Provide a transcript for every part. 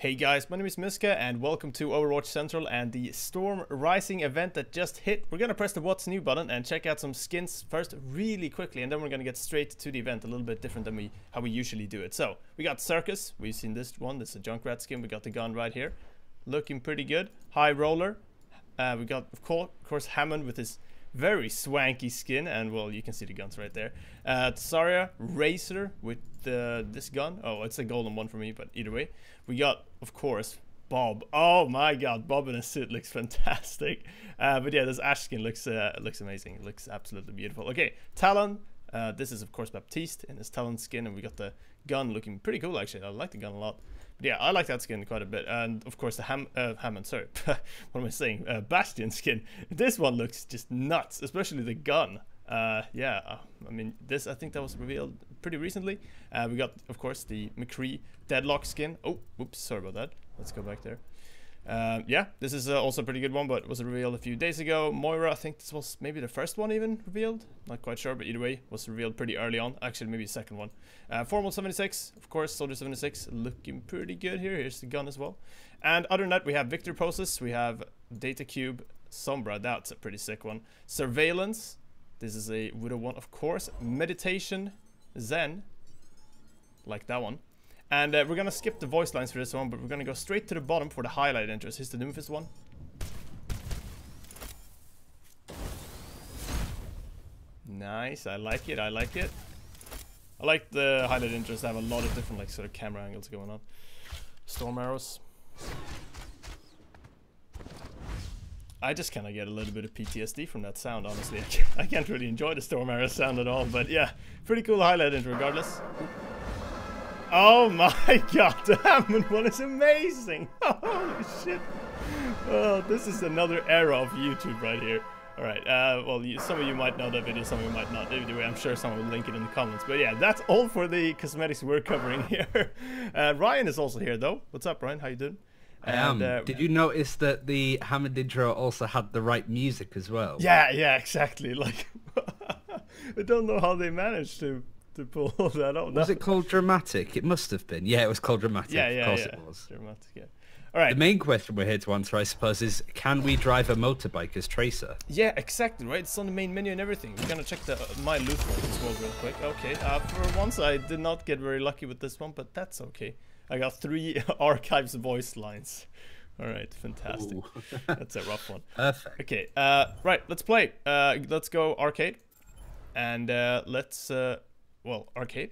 Hey guys, my name is Mysca and welcome to Overwatch Central and the Storm Rising event that just hit. We're gonna press the what's new button and check out some skins first really quickly and then we're gonna get straight to the event a little bit different than we how we usually do it. So, we got Circus, we've seen this one, this is a Junkrat skin, we got the gun right here. Looking pretty good. High Roller, uh, we got of course, of course Hammond with his very swanky skin and well you can see the guns right there. Uh, Zarya, Racer with uh, this gun. Oh, it's a golden one for me, but either way. We got, of course, Bob. Oh my god, Bob in a suit looks fantastic. Uh, but yeah, this Ashe skin looks uh, looks amazing. It looks absolutely beautiful. Okay, Talon. Uh, this is of course Baptiste in his Talon skin, and we got the gun looking pretty cool actually. I like the gun a lot. But yeah, I like that skin quite a bit. And of course the Ham uh, Hammond, sorry, what am I saying? Uh, Bastion skin. This one looks just nuts, especially the gun. Uh, yeah, uh, I mean, this, I think that was revealed pretty recently. Uh, we got, of course, the McCree Deadlock skin. Oh, whoops, sorry about that. Let's go back there. Uh, yeah, this is uh, also a pretty good one, but was revealed a few days ago. Moira, I think this was maybe the first one even revealed. Not quite sure, but either way, was revealed pretty early on. Actually, maybe second one. Uh, Formal 76, of course, Soldier 76, looking pretty good here. Here's the gun as well. And other than that, we have Victor Poses, we have Data Cube, Sombra, that's a pretty sick one. Surveillance, this is a Widow one, of course. Meditation, Zen, like that one. And uh, we're gonna skip the voice lines for this one, but we're gonna go straight to the bottom for the highlight intros. Here's the Doomfist one. Nice, I like it, I like it. I like the highlight intros, they have a lot of different like sort of camera angles going on. Storm arrows. I just kind of get a little bit of PTSD from that sound, honestly. I can't, really enjoy the Storm Arrow sound at all, but yeah, pretty cool highlight intro regardless. Oh my god, the Hammond one is amazing! Holy shit! Oh, this is another era of YouTube right here. Alright, uh, well, you, some of you might know that video, some of you might not. Anyway, I'm sure someone will link it in the comments. But yeah, that's all for the cosmetics we're covering here. Uh, Ryan is also here, though. What's up, Ryan? How you doing? And, um, uh, did you notice that the Hammond intro also had the right music as well? Yeah, yeah, exactly. Like, I don't know how they managed to to pull that off. Was it called dramatic? It must have been. Yeah, it was called dramatic. Yeah, yeah, of course yeah. it was. Dramatic. Yeah. All right. The main question we're here to answer, I suppose, is can we drive a motorbike as Tracer? Yeah, exactly. Right. It's on the main menu and everything. We're gonna check the uh, my loot as well real quick. Okay. Uh, for once, I did not get very lucky with this one, but that's okay. I got three archives voice lines. All right, fantastic. That's a rough one. Perfect. Okay, uh, right, let's play. Uh, let's go arcade, and uh, let's uh, well arcade,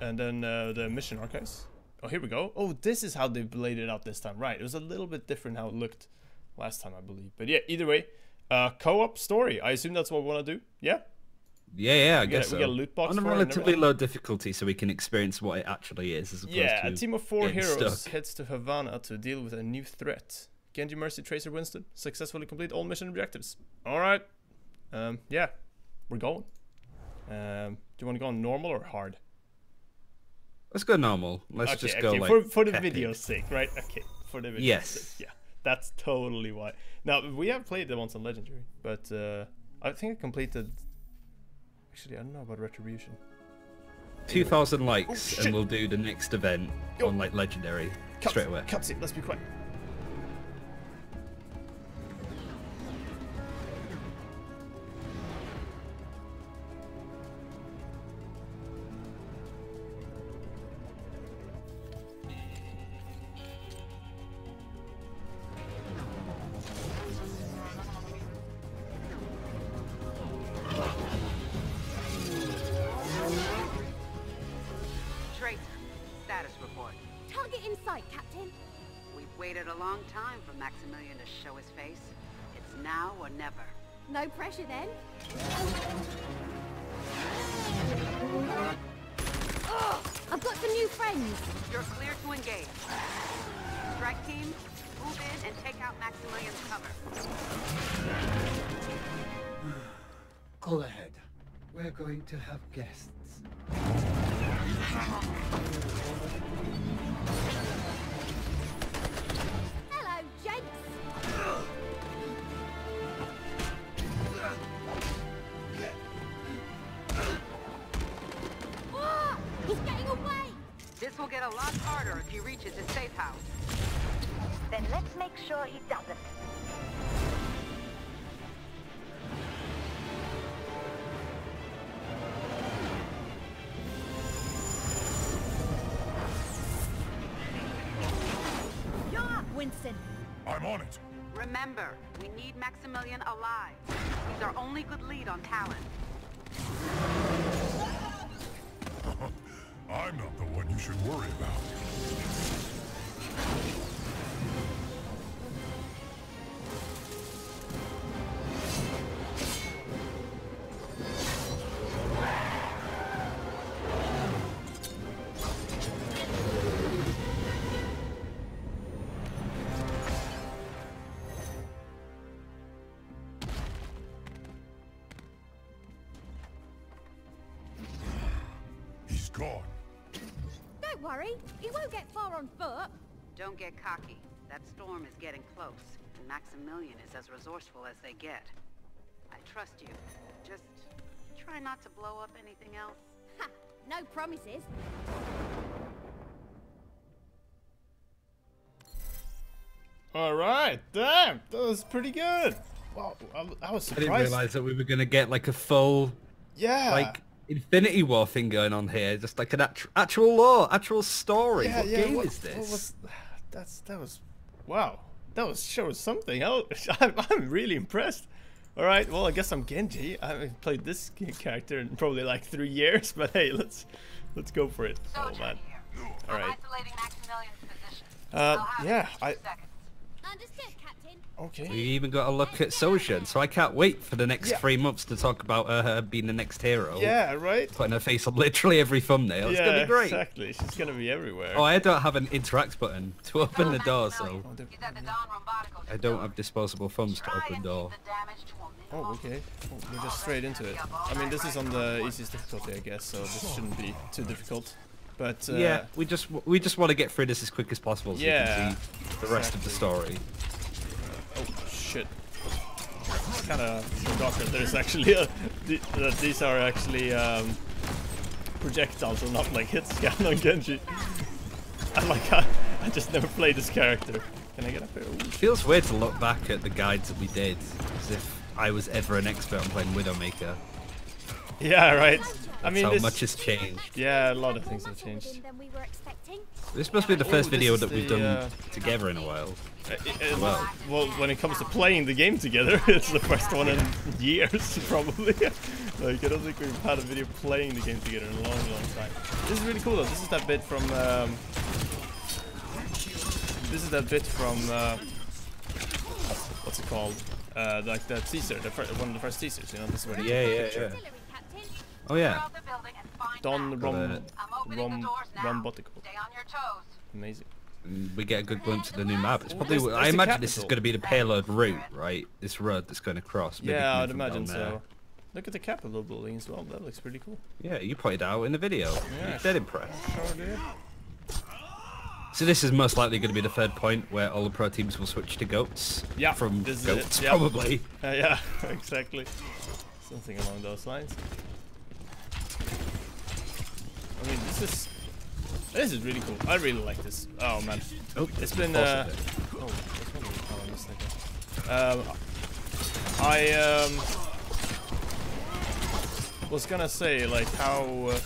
and then uh, the mission archives. Oh, here we go. Oh, this is how they've laid it out this time. Right, it was a little bit different how it looked last time, I believe. But yeah, either way, uh, co-op story. I assume that's what we want to do. Yeah. Yeah, yeah, I we guess get, so. We get a loot box on a relatively low difficulty, so we can experience what it actually is. As opposed yeah, to a team of four heroes stuck. heads to Havana to deal with a new threat. Genji, Mercy, Tracer, Winston successfully complete all mission objectives. All right, um, yeah, we're going. Um, do you want to go on normal or hard? Let's go normal. Let's okay, just okay. go like for for the video's sake, right? Okay, for the video's Yes. sake. Yeah, that's totally why. Now we have played the ones on legendary, but uh, I think I completed. Actually, I don't know about retribution. 2,000 likes, Oh, and we'll do the next event Yo. on like legendary Cut, straight away. Cutscene. Let's be quiet. Waited a long time for Maximilien to show his face. It's now or never. No pressure then. Oh, I've got some new friends. You're clear to engage. Strike team, move in and take out Maximilien's cover. Go ahead. We're going to have guests. will get a lot harder if he reaches reaches his safe house. Then let's make sure he doesn't. You're up, Winston. I'm on it. Remember, we need Maximilien alive. He's our only good lead on Talon. Worry, he won't get far on foot. Don't get cocky. That storm is getting close, and Maximilien is as resourceful as they get. I trust you. Just try not to blow up anything else. Ha! No promises. All right, damn, that was pretty good. Wow, I, I was I didn't realize that we were gonna get like a full yeah, like Infinity War thing going on here, just like an actu- actual lore, actual story. yeah, what yeah. game what, is this? What was, that's that was, wow, that was sure something. I, I'm, I'm really impressed. All right, well, I guess I'm Genji. I haven't played this character in probably like three years, but hey, let's let's go for it. Oh man. here. All I'm right. isolating Maximilien's position. Uh, I'll have it yeah, I- seconds. Okay. We even got a look at Sojourn, so I can't wait for the next Yeah. three months to talk about uh, her being the next hero. Yeah, right. Putting her face on literally every thumbnail. It's yeah, gonna be great. exactly. She's gonna be everywhere. Oh, I don't have an interact button to open the door, so Oh, the- He's at the Don Rombatico I don't have disposable thumbs to open door. the a Oh, okay. Oh, we're just straight into it. I mean, this is on the easiest difficulty, I guess, so this shouldn't be too difficult. But uh, yeah, we just we just want to get through this as quick as possible so Yeah, we can see the rest of the story. Shit. Kind of forgot that there's actually a, that these are actually um, projectiles and not like hit scan on Genji. I like I, I just never played this character. Can I get up here? Ooh, feels weird to look back at the guides that we did as if I was ever an expert on playing Widowmaker. Yeah, right. I That's mean, how this, much has changed. yeah, a lot of things have changed. This must be the Oh, first this video that we've the, done uh, together in a while. Uh, uh, Well. well, when it comes to playing the game together, it's the first one in years, probably. like, I don't think we've had a video playing the game together in a long, long time. This is really cool, though. This is that bit from. Um, this is that bit from. Uh, what's it called? Uh, like the teaser, the one of the first teasers. You know, this is where he- Yeah, yeah, yeah. Artillery, Captain. Oh yeah. Throughout the building and find Don Max. Rom, Rom, the. Rombotico. Stay on your toes. Amazing. We get a good glimpse of the new map. It's probably. There's- I there's the imagine this is going to be the payload route, right? This road that's going across. maybe yeah, I'd imagine so. Look at the Capitol building as well. That looks pretty cool. Yeah, you pointed out in the video. Yeah. You're dead impressed. Sure. So this is most likely going to be the third point where all the pro teams will switch to goats. Yeah, From this is it, goats, yeah. probably. Uh, yeah, exactly. Something along those lines. I mean, this is this is really cool. I really like this. Oh man, Oh, it's been. Uh, oh, that's one of the- oh, I missed. Um, I um was gonna say like how. Uh,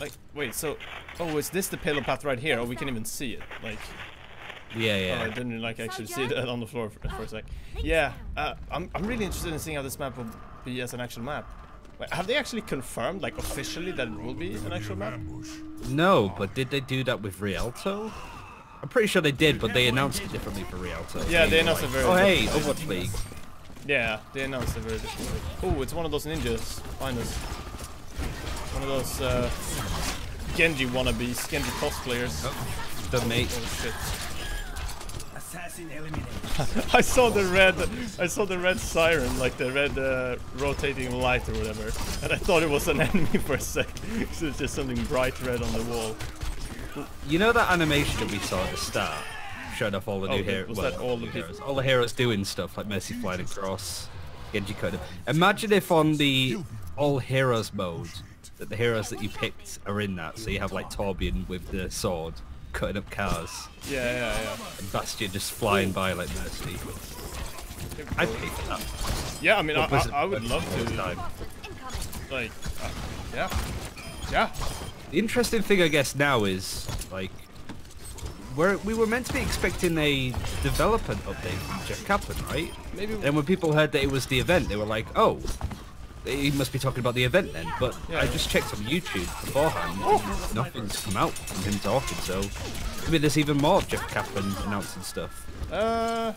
like wait, so oh, is this the payload path right here? Oh, we can even see it. Like Yeah, yeah. Oh. I didn't like actually see Joe? that on the floor for, for a sec. Yeah, uh, I'm, I'm really interested in seeing how this map will be as an actual map. Wait, have they actually confirmed, like officially, that it will be an actual map? No, but did they do that with Rialto? I'm pretty sure they did, but they announced it differently for Rialto. Yeah, they announced like, it very Oh, hey. Overwatch League. Yeah, they announced it very differently. Oh, it's one of those ninjas. Find us. One of those uh, Genji wannabes, Genji cosplayers. Oh, the mate. Oh shit. I saw the red, I saw the red siren, like the red uh, rotating light or whatever, and I thought it was an enemy for a sec. 'cause it's just something bright red on the wall. You know that animation that we saw at the start? Showed off all the Oh, new the- heroes. was well, that all new the heroes. All the heroes doing stuff like Mercy flying across, Genji cutting. Imagine if on the all heroes mode, that the heroes that you picked are in that. So you have like Torbjorn with the sword cutting up cars, Yeah, yeah, yeah. and Bastion just flying by like Mercy. I'd pay for that. Yeah, I mean, I, What was it? I, I would love to. time? Like, uh, yeah, yeah. The interesting thing, I guess, now is like we're, we were meant to be expecting a development update from Jeff Kaplan, right? Maybe. And when people heard that it was the event, they were like, "Oh, he must be talking about the event then." But Yeah. I just checked on YouTube beforehand. and Nothing's come out from him talking, so maybe there's even more of Jeff Kaplan announcing stuff. Uh,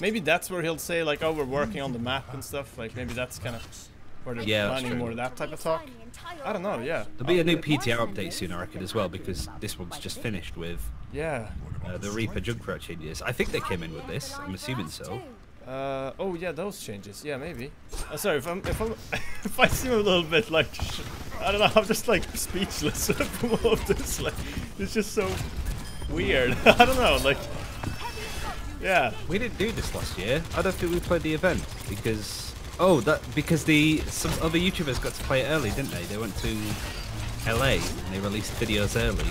maybe that's where he'll say like, "Oh, we're working on the map and stuff." Like, maybe that's kind of where they're Yeah, planning more of that type of talk. I don't know. Yeah. There'll be a new PTR update soon, I reckon, as well, because this one's just finished with Yeah. uh, the Reaper Junkrat changes. I think they came in with this. I'm assuming so. Uh, oh yeah, those changes. Yeah, maybe. Uh, sorry if I'm if I'm if I seem a little bit like sh- I don't know. I'm just like speechless from all of this. Like, it's just so weird. I don't know. Like, yeah. We didn't do this last year. I don't think we played the event because oh that because the some other YouTubers got to play it early, didn't they? They went to LA and they released videos early.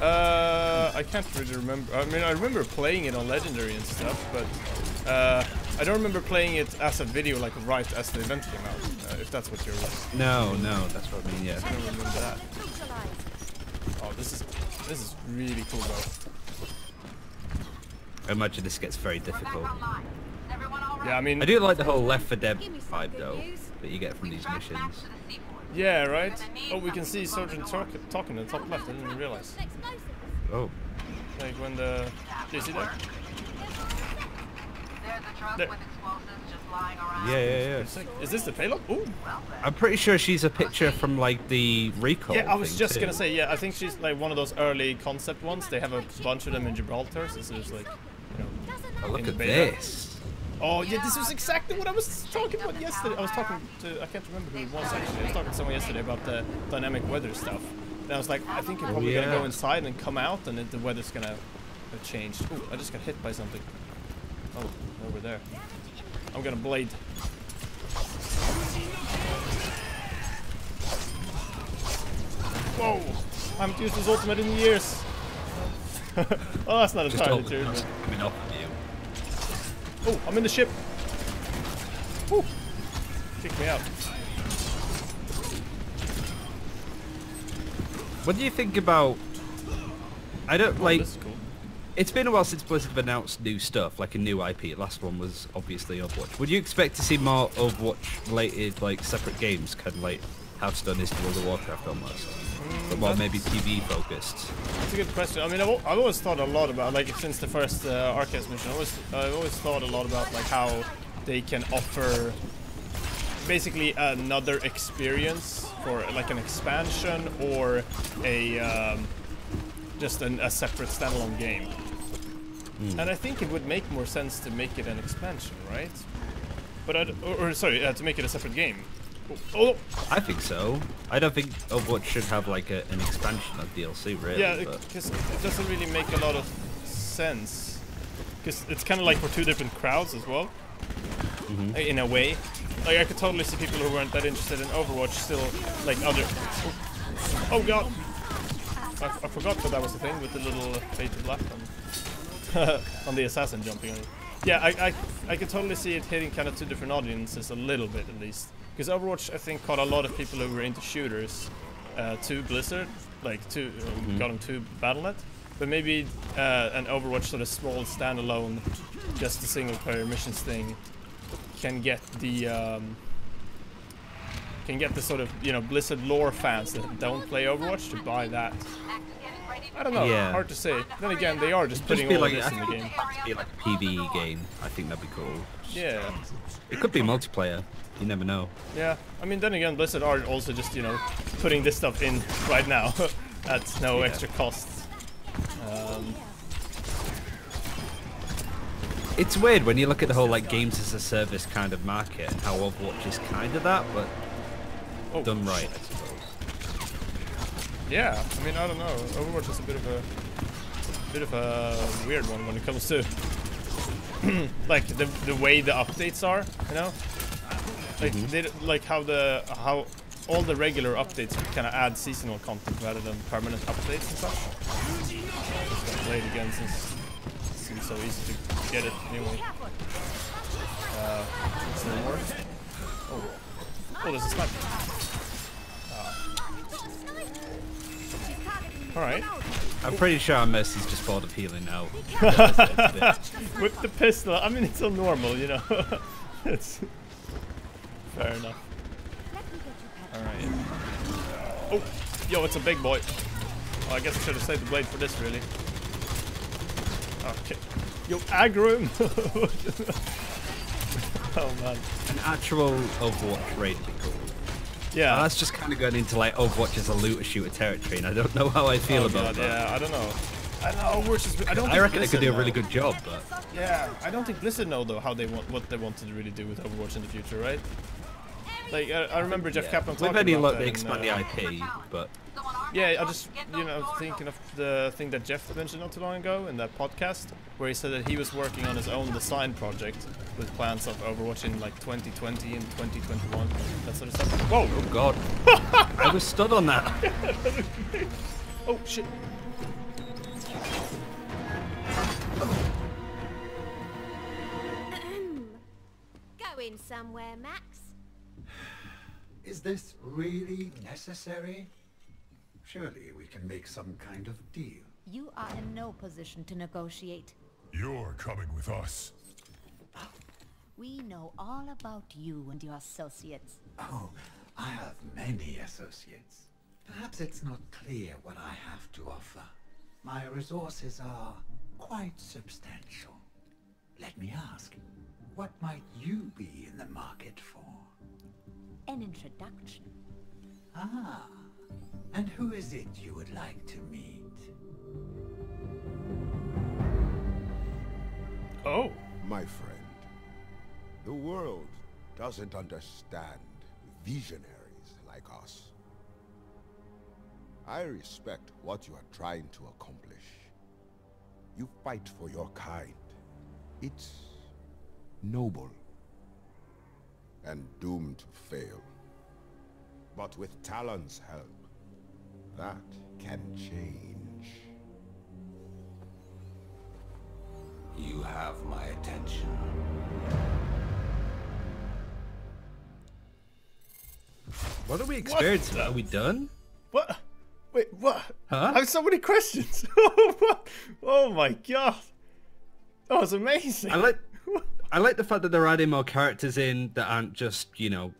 Uh, I can't really remember. I mean, I remember playing it on Legendary and stuff, but uh, I don't remember playing it as a video like right as the event came out. Uh, if that's what you're. No, no, that's what I mean. Yeah. I don't remember that. Oh, this is this is really cool though. I imagine this gets very difficult. Yeah, I mean, I do like the whole Left 4 Dead vibe though that you get from these missions. yeah, right. Oh, we can see Sergeant talk, talking in the top left. I didn't even realize. Oh, Like when the. Do you see that? There's truck There. with explosives just lying around. yeah, yeah, yeah. Like- Is this the payload? Ooh. I'm pretty sure she's a picture from like the recall. Yeah, I was just too. gonna say. Yeah, I think she's like one of those early concept ones. They have a bunch of them in Gibraltar, so it's like, you know. Oh, look at beta. this. Oh yeah, this was exactly what I was talking about yesterday. I was talking to I can't remember who it was actually. I was talking to someone yesterday about the dynamic weather stuff. And I was like, I think you're probably gonna go inside and come out, and then the weather's gonna uh, change. Ooh, I just got hit by something. Oh, over there. I'm gonna blade. Whoa! I haven't used his ultimate in years. oh, that's not Just entirely all true. coming off of you. Oh, I'm in the ship. Woo. Kick me out. What do you think about? I don't Oh, like. this is cool. It's been a while since Blizzard have announced new stuff, like a new IP. The last one was obviously Overwatch. Would you expect to see more Overwatch related, like separate games, kind of like Hearthstone is to World of Warcraft almost, but more maybe PvE focused? That's a good question. I mean, I've, I've always thought a lot about, like, since the first uh, Arcade mission, I always, I've always thought a lot about, like, how they can offer basically another experience for, like, an expansion or a, um, just an, a separate standalone game. And I think it would make more sense to make it an expansion, right? But I, d- or, or sorry, uh, to make it a separate game. Oh, oh, I think so. I don't think Overwatch should have like a, an expansion of DLC, really. Yeah, because it doesn't really make a lot of sense. Because it's kind of like for two different crowds as well, Mm-hmm. uh, in a way. Like I could totally see people who weren't that interested in Overwatch still like other. Oh god! I, I forgot that that was the thing with the little fated left on, on the assassin jumping on you. Yeah, I, I I could totally see it hitting kind of two different audiences a little bit at least. Because Overwatch, I think, caught a lot of people who were into shooters uh, to Blizzard, like to um, got them to Battle.net. But maybe uh, an Overwatch sort of small standalone, just a single player missions thing, can get the um, can get the sort of you know Blizzard lore fans that don't play Overwatch to buy that. I don't know. Yeah. Hard to say. Then again, they are just Just putting be all like, of this I in the game. be like a PvE game. I think that'd be cool. Yeah. It could be multiplayer. You never know. Yeah, I mean, then again, Blizzard are also just, you know, putting this stuff in right now at no Yeah. extra cost. Um, It's weird when you look at the whole like games as a service kind of market and how Overwatch is kind of that, but oh, done right, shit. I suppose. Yeah, I mean, I don't know. Overwatch is a bit of a bit of a weird one when it comes to like the the way the updates are, you know. Like Mm-hmm. they like how the how all the regular updates kind of add seasonal content rather than permanent updates and stuff. Just gonna play it again since it seems so easy to get it anyway. Uh, more. Oh, oh, there's a sniper. All right. I'm pretty sure our Mercy's just bored of healing now. With the pistol, I mean, it's all normal, you know. it's fair enough. All right. Oh, yo, it's a big boy. Oh, I guess I should have saved the blade for this, really. Okay. Yo, aggro him. oh man. An actual Overwatch raid would be cool. Yeah. Uh, that's just kind of going into like Overwatch as a looter shooter territory, and I don't know how I feel Oh, about God, that. Yeah, I don't know. I don't know. Overwatch is. I don't. I reckon they could do a really good job, but Yeah, I don't think Blizzard know though how they want what they want to really do with Overwatch in the future, right? Like I, I remember Jeff yeah. Kaplan we've talking only about looked that to in, expand uh, the IP, but Yeah, I just you know thinking of the thing that Jeff mentioned not too long ago in that podcast, where he said that he was working on his own design project with plans of Overwatch in like 2020 and 2021, that sort of stuff. Whoa! oh god, I was stood on that. Oh shit! Mm. Going somewhere, Max? Is this really necessary? Surely we can make some kind of deal. You are in no position to negotiate. You're coming with us. We know all about you and your associates. Oh, I have many associates. Perhaps it's not clear what I have to offer. My resources are quite substantial. Let me ask, what might you be in the market for? An introduction. Ah, and who is it you would like to meet? Oh, My friend, the world doesn't understand visionaries like us. I respect what you are trying to accomplish. You fight for your kind. It's noble and doomed to fail. But with Talon's help, that can change. You have my attention. What are we experiencing? the- Are we done? what? Wait, what? Huh? I have so many questions. Oh my god! That was amazing. I like I like the fact that they're adding more characters in that aren't just you know y-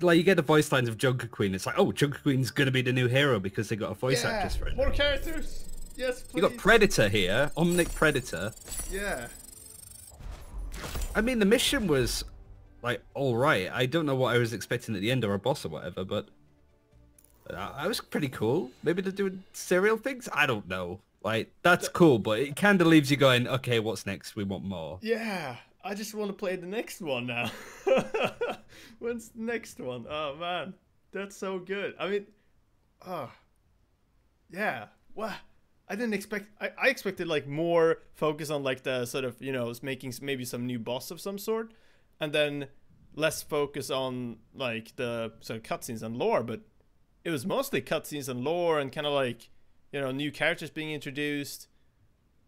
like you get the voice lines of Junker Queen. It's like oh Junker Queen's gonna be the new hero because they got a voice yeah, actress for it. more characters. Yes, please. You got Predator here, Omnic Predator. Yeah. I mean the mission was like all right. I don't know what I was expecting at the end or a boss or whatever, but uh, I was pretty cool. Maybe they're doing serial things. I don't know. Like that's cool, but it kind of leaves you going, okay, what's next? We want more. Yeah, I just want to play the next one now. When's the next one? Oh man, that's so good. I mean, oh, yeah. What? I didn't expect. I, I expected like more focus on like the sort of you know making maybe some new boss of some sort, and then less focus on like the sort of cutscenes and lore. But it was mostly cutscenes and lore and kind of like you know new characters being introduced.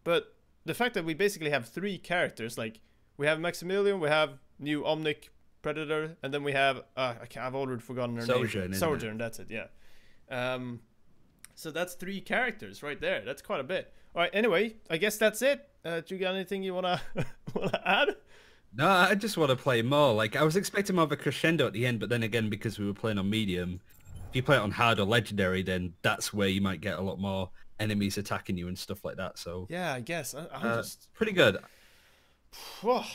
But the fact that we basically have three characters, like we have Maximilien, we have new Omnic Predator, and then we have uh, I can't, I've already forgotten her Sojourn, name. isn't it? That's it. Yeah. Um, so that's three characters right there. That's quite a bit. All right. Anyway, I guess that's it. Uh, do you got anything you wanna wanna add? No, I just want to play more. Like I was expecting more of a crescendo at the end, but then again, because we were playing on medium, if you play it on hard or legendary, then that's where you might get a lot more enemies attacking you and stuff like that. So Yeah, I guess. I, I'm uh, just. pretty good.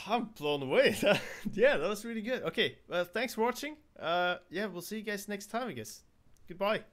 I'm blown away. yeah, that was really good. Okay, well, thanks for watching. Uh, yeah, we'll see you guys next time, I guess. Goodbye.